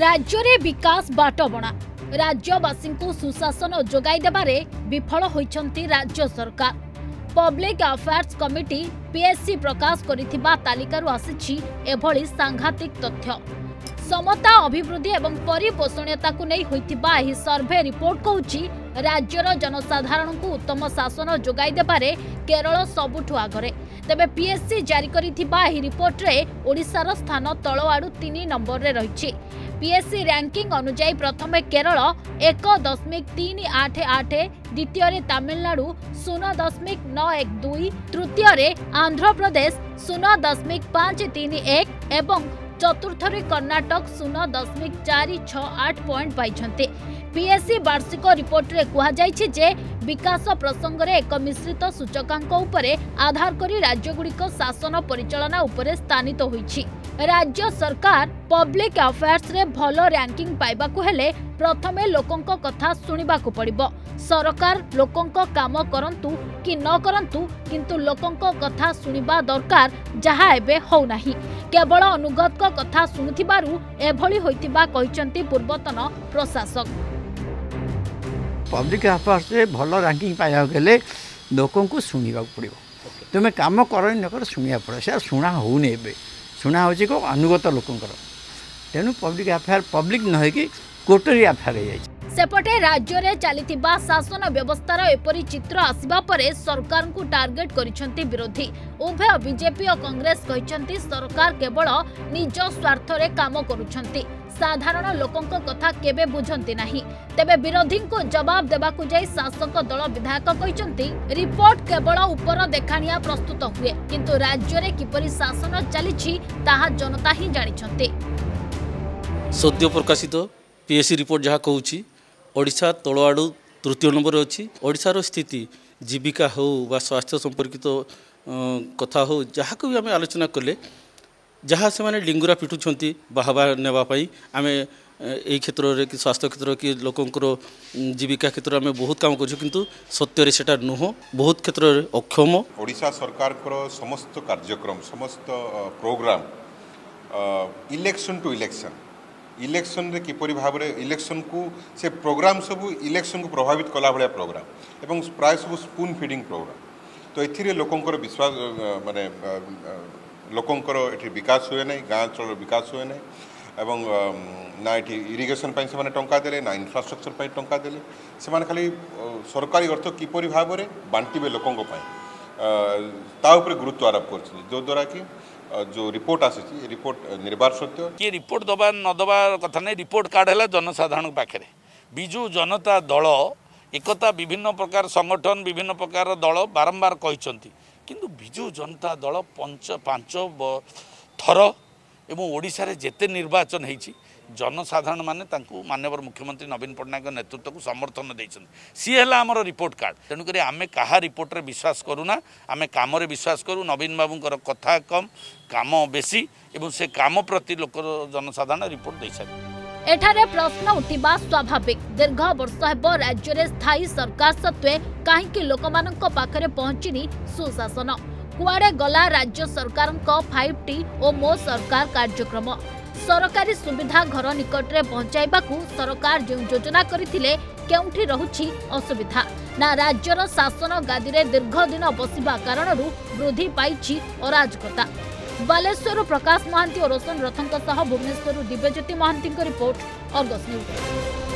ରାଜ୍ୟରେ ବିକାଶ ବାଟବଣା ରାଜ୍ୟବାସୀଙ୍କୁ ସୁଶାସନ ଯୋଗାଇ ଦେବାରେ ବିଫଳ ହୋଇଛନ୍ତି ରାଜ୍ୟ ସରକାର ପବ୍ଲିକ ଆଫେୟାର୍ସ କମିଟି ପିଏସ୍ସି ପ୍ରକାଶ କରିଥିବା ତାଲିକାରୁ ଆସିଛି ଏଭଳି ସାଂଘାତିକ ତଥ୍ୟ ସମତା ଅଭିବୃଦ୍ଧି ଏବଂ ପରିପୋଷଣୀୟତାକୁ ନେଇ ହୋଇଥିବା ଏହି ସର୍ଭେ ରିପୋର୍ଟ କହୁଛି ରାଜ୍ୟର ଜନସାଧାରଣଙ୍କୁ ଉତ୍ତମ ଶାସନ ଯୋଗାଇ ଦେବାରେ କେରଳ ସବୁଠୁ ଆଗରେ ତେବେ ପିଏସ୍ସି ଜାରି କରିଥିବା ଏହି ରିପୋର୍ଟରେ ଓଡ଼ିଶାର ସ୍ଥାନ ତଳଆଡ଼ୁ ତିନି ନମ୍ବରରେ ରହିଛି পিএসসি র্যাঙ্কিং অনুযায়ী প্রথমে কেরল এক দশমিক তিন আঠ আঠ দ্বিতীয়রে তামিলনাড়ু শূন্য দশমিক ন এক দুই তৃতীয়রে আন্ধ্রপ্রদেশ শূন্য দশমিক পাঁচ তিন এক এবং চতুর্থরে কর্ণাটক শূন্য দশমিক চারি ছ আট পয়েন্ট পাইছেন পিএসসি বার্ষিক রিপোর্টরে কুহযাইছে যে বিকাশ প্রসঙ্গে এক মিশ্রিত সূচকাঙ্ক উপরে আধার করে রাজ্যগুড়িক শাসন পরিচালনা উপরে স্থানিত হয়েছে ରାଜ୍ୟ ସରକାର ପବ୍ଲିକ ଆଫେୟାର୍ସରେ ଭଲ ର୍ୟାଙ୍କିଙ୍ଗ ପାଇବାକୁ ହେଲେ ପ୍ରଥମେ ଲୋକଙ୍କ କଥା ଶୁଣିବାକୁ ପଡ଼ିବ ସରକାର ଲୋକଙ୍କ କାମ କରନ୍ତୁ କି ନ କରନ୍ତୁ କିନ୍ତୁ ଲୋକଙ୍କ କଥା ଶୁଣିବା ଦରକାର ଯାହା ଏବେ ହେଉନାହିଁ କେବଳ ଅନୁଗତଙ୍କ କଥା ଶୁଣୁଥିବାରୁ ଏଭଳି ହୋଇଥିବା କହିଛନ୍ତି ପୂର୍ବତନ ପ୍ରଶାସକ ପବ୍ଲିକ ଆଫେୟାର୍ସରେ ଭଲ ର୍ୟାଙ୍କିଙ୍ଗ ପାଇବାକୁ ହେଲେ ଲୋକଙ୍କୁ ଶୁଣିବାକୁ ପଡ଼ିବ ତୁମେ କାମ କରନି ନକର ଶୁଣିବାକୁ ପଡ଼ିବ ସେ ଶୁଣା ହେଉନି ଏବେ ଶୁଣା ହେଉଛି କ'ଣ ଅନୁଗତ ଲୋକଙ୍କର ତେଣୁ ପବ୍ଲିକ୍ ଆଫେୟାର୍ ପବ୍ଲିକ୍ ନହେଇକି କୋର୍ଟରୀ ଆଫେୟାର୍ ହେଇଯାଇଛି ସେପଟେ ରାଜ୍ୟରେ ଚାଲିଥିବା ଶାସନ ବ୍ୟବସ୍ଥାର ଏପରି ଚିତ୍ର ଆସିବା ପରେ ସରକାରଙ୍କୁ ଟାର୍ଗେଟ୍ କରିଛନ୍ତି ବିରୋଧୀ ଉଭୟ ବିଜେପି ଓ କଂଗ୍ରେସ କହିଛନ୍ତି ସରକାର କେବଳ ନିଜ ସ୍ୱାର୍ଥରେ କାମ କରୁଛନ୍ତି ସାଧାରଣ ଲୋକଙ୍କ କଥା କେବେ ବୁଝନ୍ତି ନାହିଁ ତେବେ ବିରୋଧୀଙ୍କୁ ଜବାବ ଦେବାକୁ ଯାଇ ଶାସକ ଦଳ ବିଧାୟକ କହିଛନ୍ତି ରିପୋର୍ଟ କେବଳ ଉପର ଦେଖାଣିଆ ପ୍ରସ୍ତୁତ ହୁଏ କିନ୍ତୁ ରାଜ୍ୟରେ କିପରି ଶାସନ ଚାଲିଛି ତାହା ଜନତା ହିଁ ଜାଣିଛନ୍ତି ସଦ୍ୟ ପ୍ରକାଶିତ ପିଏସି ରିପୋର୍ଟ ଯାହା କହୁଛି ଓଡ଼ିଶା ତଳ ଆଡ଼ୁ ତୃତୀୟ ନମ୍ବରରେ ଅଛି ଓଡ଼ିଶାର ସ୍ଥିତି ଜୀବିକା ହେଉ ବା ସ୍ୱାସ୍ଥ୍ୟ ସମ୍ପର୍କିତ କଥା ହେଉ ଯାହାକୁ ବି ଆମେ ଆଲୋଚନା କଲେ ଯାହା ସେମାନେ ଡିଙ୍ଗୁରା ପିଟୁଛନ୍ତି ବାହାବା এই ক্ষেত্রে কি স্বাস্থ্য ক্ষেত্র কি লোকর জীবিকা ক্ষেত্রে আমি বহু কাম করছি কিন্তু সত্যরে সেটা নুহ বহু ক্ষেত্রে অক্ষম ওড়শা সরকার সমস্ত কার্যক্রম সমস্ত প্রোগ্রাম ইলেকশন টু ইলেকশন ଇଲେକ୍ସନରେ କିପରି ଭାବରେ ଇଲେକ୍ସନକୁ ସେ ପ୍ରୋଗ୍ରାମ୍ ସବୁ ଇଲେକ୍ସନକୁ ପ୍ରଭାବିତ କଲା ଭଳିଆ ପ୍ରୋଗ୍ରାମ୍ ଏବଂ ପ୍ରାୟ ସବୁ ସ୍ପୁନ୍ ଫିଡ଼ିଂ ପ୍ରୋଗ୍ରାମ୍ ତ ଏଥିରେ ଲୋକଙ୍କର ବିଶ୍ୱାସ ମାନେ ଲୋକଙ୍କର ଏଠି ବିକାଶ ହୁଏ ନାହିଁ ଗାଁ ଅଞ୍ଚଳର ବିକାଶ ହୁଏ ନାହିଁ ଏବଂ ନା ଏଠି ଇରିଗେସନ୍ ପାଇଁ ସେମାନେ ଟଙ୍କା ଦେଲେ ନା ଇନଫ୍ରାଷ୍ଟ୍ରକ୍ଚର୍ ପାଇଁ ଟଙ୍କା ଦେଲେ ସେମାନେ ଖାଲି ସରକାରୀ ଅର୍ଥ କିପରି ଭାବରେ ବାଣ୍ଟିବେ ଲୋକଙ୍କ ପାଇଁ ତା ଉପରେ ଗୁରୁତ୍ୱ ଆରୋପ କରୁଛନ୍ତି ଯଦ୍ୱାରା କି ଯେଉଁ ରିପୋର୍ଟ ଆସୁଛି ରିପୋର୍ଟ ନିର୍ବାର ସତ୍ୟ କିଏ ରିପୋର୍ଟ ଦେବା ନ ଦେବାର କଥା ନାହିଁ ରିପୋର୍ଟ କାର୍ଡ଼ ହେଲା ଜନସାଧାରଣଙ୍କ ପାଖରେ ବିଜୁ ଜନତା ଦଳ ଏକତା ବିଭିନ୍ନ ପ୍ରକାର ସଂଗଠନ ବିଭିନ୍ନ ପ୍ରକାର ଦଳ ବାରମ୍ବାର କହିଛନ୍ତି କିନ୍ତୁ ବିଜୁ ଜନତା ଦଳ ପଞ୍ଚ ପାଞ୍ଚ ଥର এবং ওড়িশার যেতে নির্বাচন হয়েছি জনসাধারণ মানে তাঁকু মাননীয় মুখ্যমন্ত্রী নবীন পট্টনাক নেতৃত্ব সমর্থন দিয়েছেন সি হল আমার রিপোর্ট কার্ড তেণুকরি আমি কাহা রিপোর্টরে বিশ্বাস করু না আমি কামরে বিশ্বাস করু নবীন বাবুঙ্কর কথা কম কাম বেশি এবং সে কাম প্রতি লোক জনসাধারণ রিপোর্ট দিয়েছেন এখানে প্রশ্ন উঠিবা স্বাভাবিক দীর্ঘ বর্ষ হব রাজ্যের স্থায়ী সরকার সত্ত্বে কাহিঁকি লোকমানঙ্ক পাখে পৌঁছিনি সুশাসন କୁଆଡ଼େ ଗଲା ରାଜ୍ୟ ସରକାରଙ୍କ ଫାଇଭ ଟି ଓ ମୋ ସରକାର କାର୍ଯ୍ୟକ୍ରମ ସରକାରୀ ସୁବିଧା ଘର ନିକଟରେ ପହଞ୍ଚାଇବାକୁ ସରକାର ଯେଉଁ ଯୋଜନା କରିଥିଲେ କେଉଁଠି ରହୁଛି ଅସୁବିଧା ନା ରାଜ୍ୟର ଶାସନ ଗାଦିରେ ଦୀର୍ଘଦିନ ବସିବା କାରଣରୁ ବୃଦ୍ଧି ପାଇଛି ଅରାଜକତା ବାଲେଶ୍ୱରରୁ ପ୍ରକାଶ ମହାନ୍ତି ଓ ରୋଶନ ରଥଙ୍କ ସହ ଭୁବନେଶ୍ୱରରୁ ଦିବ୍ୟଜ୍ୟୋତି ମହାନ୍ତିଙ୍କ ରିପୋର୍ଟ ଅର୍ଗସ ନ୍ୟୁଜ୍